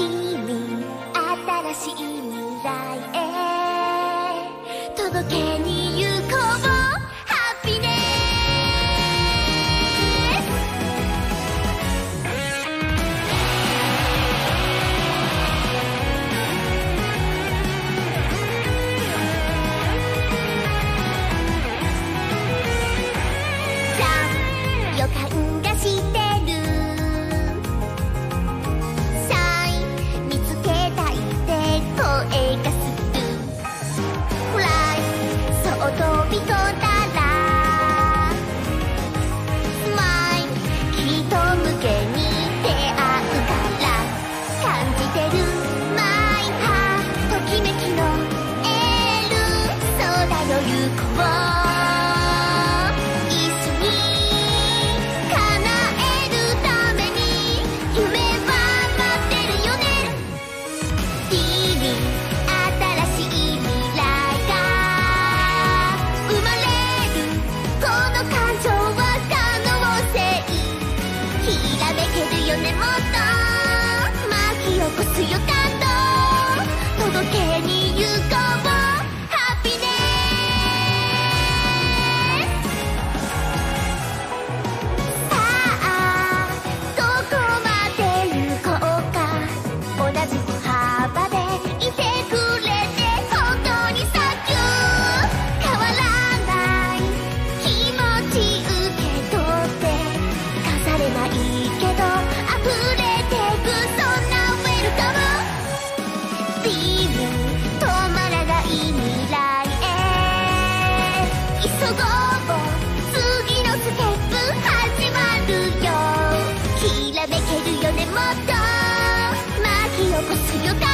君新しい未来へ届けよねもっと巻き起こすよよか